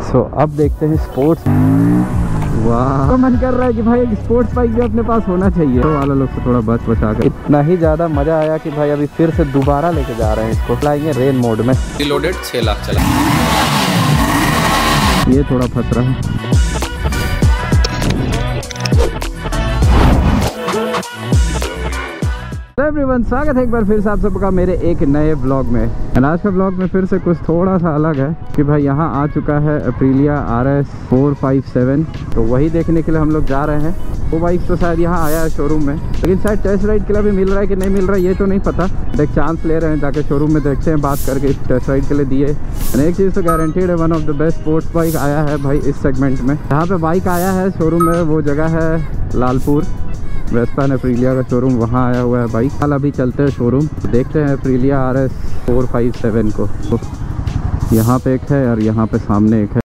सो so, अब देखते हैं स्पोर्ट्स वाह। तो मन कर रहा है कि भाई एक स्पोर्ट्स बाइक भी अपने पास होना चाहिए। तो वाला लोग से थोड़ा बच बचा कर। इतना ही ज़्यादा मज़ा आया कि भाई अभी फिर से दोबारा लेके जा रहे हैं इसको। लाएँगे रेन मोड में। रिलोडेड छः लाख चला। ये थोड़ा फंस रहा है। एवरीवन स्वागत है एक बार फिर से आप सबका मेरे एक नए ब्लॉग में। आज का ब्लॉग में फिर से कुछ थोड़ा सा अलग है कि भाई यहाँ आ चुका है Aprilia R S four five seven तो वही देखने के लिए हम लोग जा रहे हैं। वो बाइक तो शायद यहाँ आया है शोरूम में। लेकिन शायद टेस्ट राइड के लिए भी मिल रहा है कि नहीं मिल रहा है, ये तो नहीं पता। एक चांस ले रहे हैं, जाके शोरूम में देखते हैं, बात करके टेस्ट राइड के लिए दिए। एक चीज़ तो गारंटीड है one of the best sports bike आया है भाई इस सेगमेंट में। जहाँ पे बाइक आया है शोरूम में, वो जगह है लालपुर। वेस्टर्न एफ्रीलिया का शोरूम वहाँ आया हुआ है बाइक कल अभी चलते हैं शोरूम देखते हैं Aprilia R S four five seven को। तो यहाँ पे एक है और यहाँ पे सामने एक है।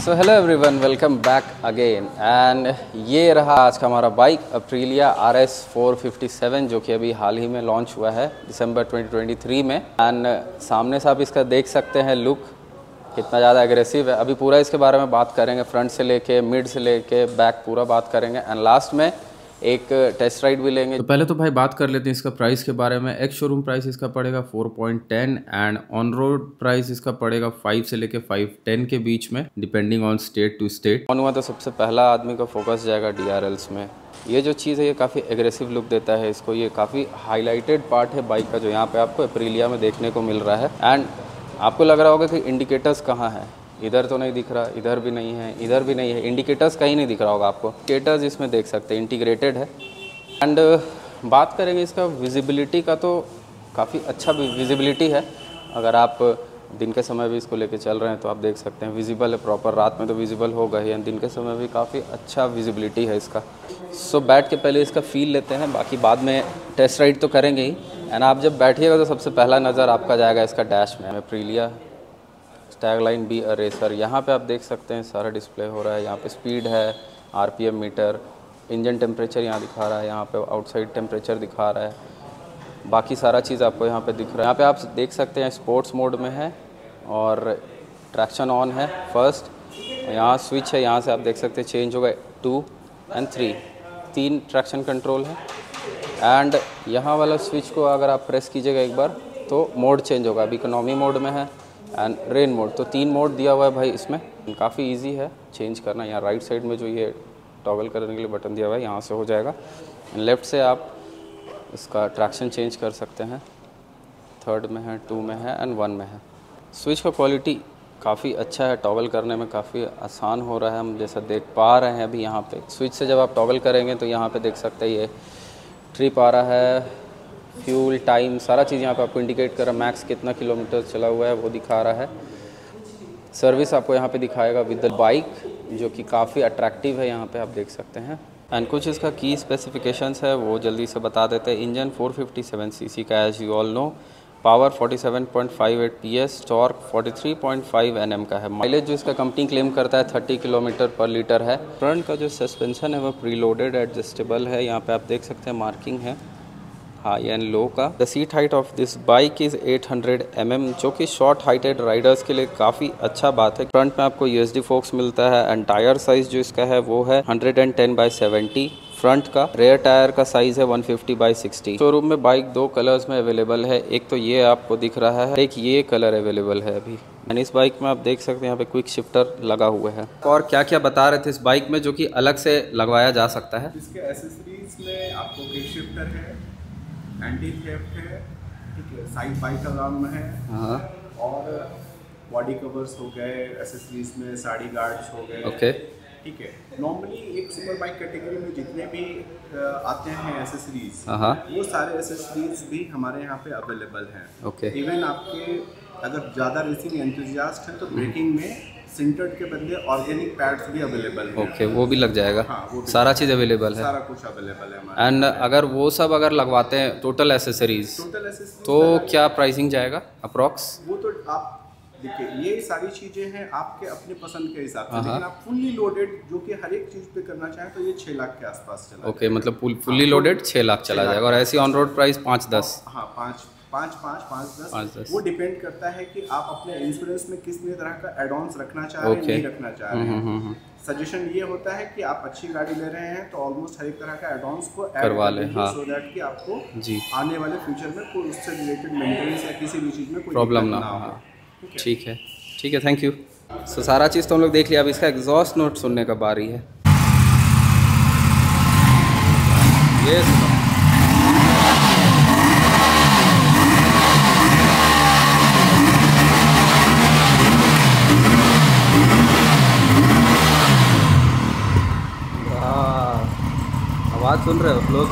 So hello everyone welcome back again and ये रहा आज का हमारा bike Aprilia R S four fifty seven जो कि अभी हाल ही में लॉन्च हुआ है दिसंबर 2023 में। एंड सामने से आप इसका देख सकते हैं लुक कितना ज़्यादा एग्रेसिव है। अभी पूरा इसके बारे में बात करेंगे फ्रंट से लेके मिड से लेके बैक पूरा बात करेंगे। एंड लास्ट में एक टेस्ट राइड भी लेंगे। तो पहले तो भाई बात कर लेते हैं इसका प्राइस के बारे में। एक्स शोरूम प्राइस इसका पड़ेगा 4.10 एंड ऑन रोड प्राइस इसका पड़ेगा 5 से लेके 510 के बीच में depending on state to state on हुआ तो सबसे पहला आदमी का फोकस जाएगा डी में। ये जो चीज़ है ये काफ़ी एग्रेसिव लुक देता है इसको। ये काफ़ी हाईलाइटेड पार्ट है बाइक का जो यहाँ पे आपको अप्रीलिया में देखने को मिल रहा है। एंड आपको लग रहा होगा कि इंडिकेटर्स कहाँ है। इधर तो नहीं दिख रहा इधर भी नहीं है इधर भी नहीं है। इंडिकेटर्स कहीं नहीं दिख रहा होगा आपको। इंडिकेटर्स इसमें देख सकते हैं इंटीग्रेटेड है। एंड बात करेंगे इसका विजिबिलिटी का तो काफ़ी अच्छा विजिबिलिटी है। अगर आप दिन के समय भी इसको लेके चल रहे हैं तो आप देख सकते हैं विजिबल है प्रॉपर रात में तो विजिबल होगा ही एंड दिन के समय भी काफ़ी अच्छा विजिबिलिटी है इसका। सो so, बैठ के पहले इसका फील लेते हैं बाकी बाद में टेस्ट राइड तो करेंगे ही। एंड आप जब बैठिएगा तो सबसे पहला नज़र आपका जाएगा इसका डैश में Aprilia tagline be a racer यहाँ पे आप देख सकते हैं सारा डिस्प्ले हो रहा है, यहाँ पे स्पीड है आरपीएम मीटर इंजन टेम्परेचर यहाँ दिखा रहा है, यहाँ पे आउटसाइड टेम्परेचर दिखा रहा है, बाकी सारा चीज़ आपको यहाँ पे दिख रहा है। यहाँ पे आप देख सकते हैं स्पोर्ट्स मोड में है और ट्रैक्शन ऑन है फ़र्स्ट यहाँ स्विच है, यहाँ से आप देख सकते हैं चेंज होगा टू एंड थ्री तीन ट्रैक्शन कंट्रोल है एंड यहाँ वाला स्विच को अगर आप प्रेस कीजिएगा एक बार तो मोड चेंज होगा। अभी इकोनॉमी मोड में है एंड रेन मोड तो तीन मोड दिया हुआ है भाई इसमें। काफ़ी इजी है। चेंज करना। यहाँ राइट साइड में जो ये टॉगल करने के लिए बटन दिया हुआ है, यहाँ से हो जाएगा। एंड लेफ़्ट से आप इसका ट्रैक्शन चेंज कर सकते हैं। थर्ड में है टू में है एंड वन में है। स्विच का क्वालिटी काफ़ी अच्छा है। टॉगल करने में काफ़ी आसान हो रहा है। हम जैसा देख पा रहे हैं अभी यहाँ पे। स्विच से जब आप टॉगल करेंगे तो यहाँ पे देख सकते हैं ये ट्रिप आ रहा है। फ्यूल, टाइम, सारा चीज़ यहाँ पे आपको इंडिकेट कर रहा है। मैक्स कितना किलोमीटर चला हुआ है, वो दिखा रहा है। सर्विस आपको यहाँ पे दिखाएगा विद द बाइक, जो कि काफ़ी अट्रैक्टिव है यहाँ पे, आप देख सकते हैं। एंड कुछ इसका की स्पेसिफिकेशंस है, वो जल्दी से बता देते हैं। इंजन 457 सीसी का as you all know power 47.58 PS torque 43.5 NM का है। माइलेज जो इसका कंपनी क्लेम करता है 30 किलोमीटर पर लीटर है। फ्रंट का जो सस्पेंशन है, वो प्रीलोडेड एडजस्टेबल है। यहाँ पे आप देख सकते हैं मार्किंग है। हाई एंड लो का. The seat height of this bike is 800 hundred mm जो कि शॉर्ट हाइटेड राइडर्स के लिए काफ़ी अच्छा बात है। फ्रंट में आपको यू एस फोक्स मिलता है एंड टायर साइज़ जो इसका है वो है 110 बाई सेवेंटी फ्रंट का। रेयर टायर का साइज़ है 150 फिफ्टी बाई सिक्सटी शोरूम में बाइक दो कलर्स में अवेलेबल है। एक तो ये आपको दिख रहा है, एक ये कलर अवेलेबल है अभी। एंड इस बाइक में आप देख सकते हैं यहाँ पे क्विक शिफ्टर लगा हुआ है। और क्या क्या बता रहे थे इस बाइक में जो कि अलग से लगवाया जा सकता है? इसके एसेसरीज में आपको क्विक शिफ्टर है एंटी थेफ्ट है ठीक है साइड बाइक अलार्म है। हाँ। और बॉडी कवर्स हो गए एसेसरीज में साड़ी गार्ड्स हो गए। ओके ठीक है। नॉर्मली एक सुपर बाइक कैटेगरी में जितने भी आते हैं एसेसरीज हाँ वो सारे एसेसरीज भी हमारे यहाँ पे अवेलेबल हैं। ओके इवन आपके अगर ज़्यादा रेसिंग एंथुजियास्ट हैं तो ब्रेकिंग में सिंटर्ड के बदले ऑर्गेनिक पैड्स भी अवेलेबल हैं। ओके वो भी लग जाएगा। हाँ वो भी सारा चीज़ अवेलेबल है। सारा कुछ अवेलेबल है एंड अगर वो सब अगर लगवाते हैं टोटल एसेसरीज टोटल एसेसरीज तो क्या प्राइसिंग जाएगा अप्रॉक्स वो तो आप देखिए ये सारी चीज़ें हैं आपके अपने पसंद के हिसाब से हाँ, लेकिन आप फुल्ली लोडेड जो कि हर एक चीज़ पे करना चाहें तो ये छह लाख के आसपास चला ओके मतलब फुल्ली लोडेड छः लाख चला जाएगा। और ऐसी ऑन रोड प्राइस पाँच दस। हाँ पाँच पाँच पाँच पाँच दस पाँच दस। वो डिपेंड करता है कि आप अपने इंश्योरेंस में किस भी तरह का एडवांस रखना चाह रहे हैं Okay. नहीं रखना चाह रहे हम्म, हैं। हम्म, सजेशन ये होता है कि आप अच्छी गाड़ी ले रहे हैं तो ऑलमोस्ट हर एक तरह का एडवांस को add करवा कर लें, हाँ। so that कि आपको जी। आने वाले फ्यूचर में कोई उससे रिलेटेड मेंटेनेंस या किसी भी चीज़ में कोई प्रॉब्लम ना हो हो। हाँ। ठीक है? ठीक है। थैंक यू सो सारा चीज़ तो हम लोग देख लिया अब इसका एग्जॉस्ट नोट सुनने का बारी है। ये आवाज़ सुन रहे हो सुनो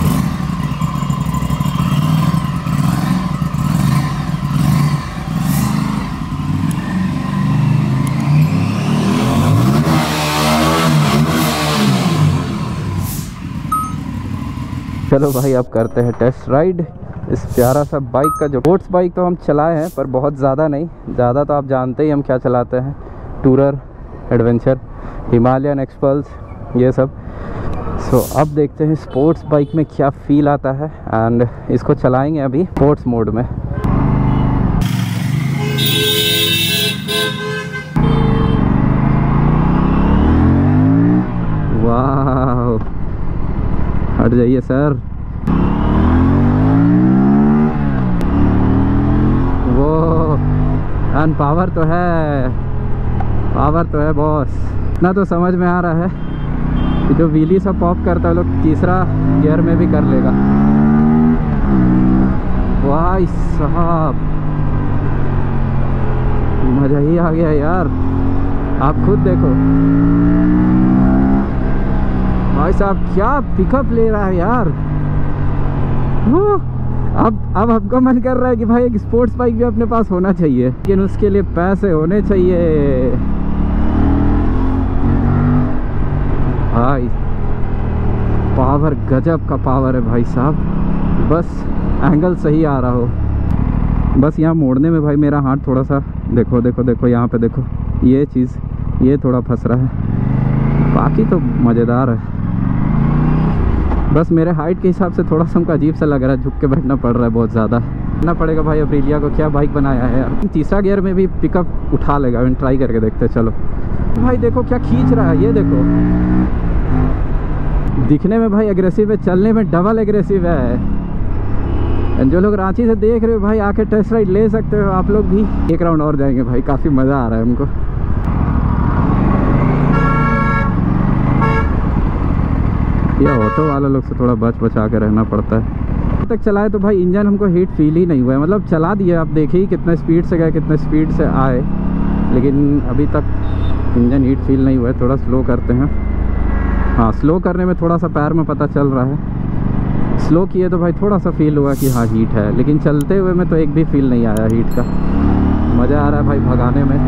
चलो भाई, अब करते हैं टेस्ट राइड इस प्यारा सा बाइक का जो स्पोर्ट्स बाइक तो हम चलाए हैं, पर बहुत ज़्यादा नहीं। ज़्यादा तो आप जानते ही हम क्या चलाते हैं। टूरर एडवेंचर हिमालयन एक्सपल्स ये सब। सो so, अब देखते हैं स्पोर्ट्स बाइक में क्या फील आता है एंड इसको चलाएँगे अभी स्पोर्ट्स मोड में। वाह हट जाइए सर। वो एंड पावर तो है। पावर तो है बॉस इतना तो समझ में आ रहा है। जो व्हीली सब पॉप करता है लोग तीसरा गियर में भी कर लेगा। भाई साहब। मज़ा ही आ गया यार। आप खुद देखो। भाई साहब, क्या पिकअप ले रहा है यार। अब अब हमको मन कर रहा है कि भाई एक स्पोर्ट्स बाइक भी अपने पास होना चाहिए। लेकिन उसके लिए पैसे होने चाहिए भाई पावर, गजब का पावर है भाई साहब। बस एंगल सही आ रहा हो। बस यहाँ मोड़ने में भाई मेरा हाथ थोड़ा सा देखो देखो देखो, यहाँ पे देखो। ये चीज़, ये थोड़ा फंस रहा है। बाकी तो मज़ेदार है। बस मेरे हाइट के हिसाब से थोड़ा सा हमको अजीब सा लग रहा है, झुक के बैठना पड़ रहा है बहुत ज़्यादा। करना पड़ेगा भाई अप्रीलिया को, क्या बाइक बनाया है यार। तीसरा गियर में भी पिकअप उठा लेगा ट्राई करके देखते चलो। भाई देखो क्या खींच रहा है, ये देखो। दिखने में भाई एग्रेसिव है, चलने में डबल एग्रेसिव है। जो लोग रांची से देख रहे हो भाई, आके टेस्ट राइड ले सकते हो आप लोग भी। एक राउंड और जाएँगे भाई, काफ़ी मज़ा आ रहा है हमको ये ऑटो वाले लोग से थोड़ा बच बचा के रहना पड़ता है। तक चलाए तो भाई इंजन हमको हीट फील ही नहीं हुआ है। मतलब चला दिए आप देखिए कितने स्पीड से गए, कितने स्पीड से आए। लेकिन अभी तक इंजन हीट फील नहीं हुआ है, थोड़ा स्लो करते हैं। हाँ स्लो करने में थोड़ा सा पैर में पता चल रहा है। स्लो किए तो भाई थोड़ा सा फील हुआ कि हाँ हीट है। लेकिन चलते हुए में तो एक भी फील नहीं आया हीट का। मज़ा आ रहा है भाई भगाने में।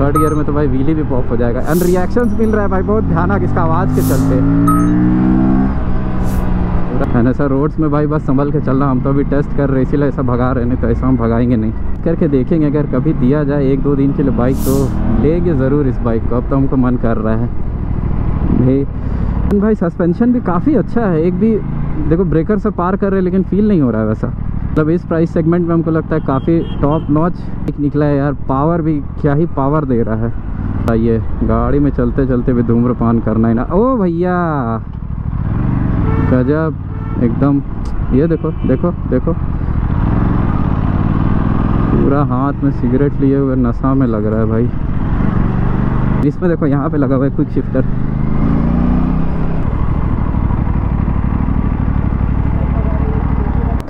थर्ड गियर में तो भाई व्हीली भी पॉप हो जाएगा। एंड रिएक्शंस मिल रहा है भाई, बहुत भयानक इसका आवाज़ के चलते। है ना सर रोड्स में भाई बस संभल के चलना, हम तो अभी टेस्ट कर रहे इसीलिए ऐसा भगा रहे नहीं तो ऐसा हम भगाएँगे नहीं। करके देखेंगे, अगर कभी दिया जाए एक दो दिन के लिए बाइक तो लेंगे ज़रूर इस बाइक को। अब तो हमको मन कर रहा है। भाई भाई सस्पेंशन भी काफ़ी अच्छा है। एक भी, देखो ब्रेकर से पार कर रहे हैं, लेकिन फील नहीं हो रहा है वैसा। मतलब इस प्राइस सेगमेंट में हमको लगता है काफ़ी टॉप नॉच एक निकला है यार पावर भी क्या ही पावर दे रहा है। ये गाड़ी में चलते चलते भी धूम्रपान करना ही ना। ओ भैया! गजब, एकदम। ये देखो देखो देखो। पूरा हाथ में सिगरेट लिए हुए नशा में लग रहा है भाई। इसमें देखो, यहाँ पे लगा हुआ है क्विक शिफ्टर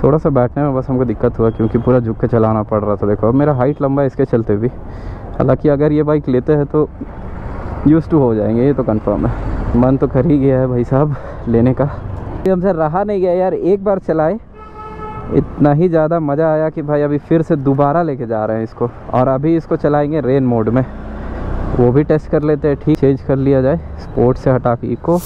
थोड़ा सा बैठने में बस हमको दिक्कत हुआ, क्योंकि पूरा झुक के चलाना पड़ रहा था। देखो, अब मेरा हाइट लंबा है इसके चलते भी। हालाँकि अगर ये बाइक लेते हैं तो यूज़ टू हो जाएँगे, ये तो कंफर्म है। मन तो कर ही गया है भाई साहब लेने का। हमसे रहा नहीं गया यार, एक बार चलाए। इतना ही ज़्यादा मज़ा आया कि भाई अभी फिर से दोबारा लेके जा रहे हैं इसको। और अभी इसको चलाएँगे रेन मोड में। वो भी टेस्ट कर लेते हैं, ठीक चेंज कर लिया जाए। स्पोर्ट से हटा के इको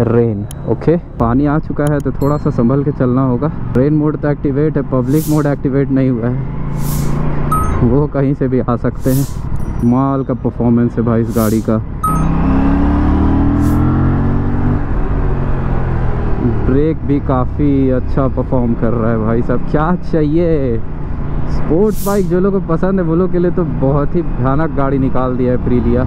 रेन ओके पानी आ चुका है तो थोड़ा सा संभल के चलना होगा। रेन मोड तो एक्टिवेट है पब्लिक मोड एक्टिवेट नहीं हुआ है। वो कहीं से भी आ सकते हैं। माल का परफॉर्मेंस है भाई इस गाड़ी का। ब्रेक भी काफ़ी अच्छा परफॉर्म कर रहा है भाई साहब। क्या चाहिए? स्पोर्ट्स बाइक जो लोग को पसंद है, वो लोग के लिए तो बहुत ही भयानक गाड़ी निकाल दिया है प्रीलिया।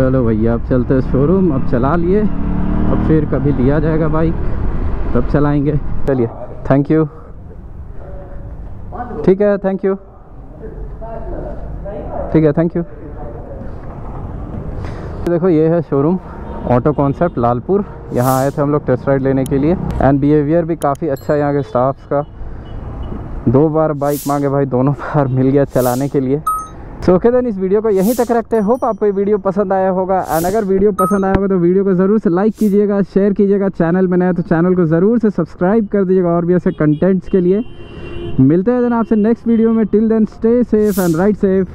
चलो भैया, अब चलते हैं शोरूम अब चला लिए। अब फिर कभी लिया जाएगा बाइक तब चलाएँगे। चलिए थैंक यू ठीक है थैंक यू ठीक है थैंक यू देखो, ये है शोरूम ऑटो कॉन्सेप्ट लालपुर। यहाँ आए थे हम लोग टेस्ट राइड लेने के लिए। एंड बिहेवियर भी काफ़ी अच्छा है यहाँ के स्टाफ्स का। दो बार बाइक मांगे भाई, दोनों बार मिल गया चलाने के लिए। सो ओके देन इस वीडियो को यहीं तक रखते हैं। होप आपको ये वीडियो पसंद आया होगा। एंड अगर वीडियो पसंद आया होगा तो वीडियो को ज़रूर से लाइक कीजिएगा शेयर कीजिएगा चैनल में नया तो चैनल को ज़रूर से सब्सक्राइब कर दीजिएगा और भी ऐसे कंटेंट्स के लिए। मिलते हैं देन आपसे नेक्स्ट वीडियो में। Till then stay safe and ride safe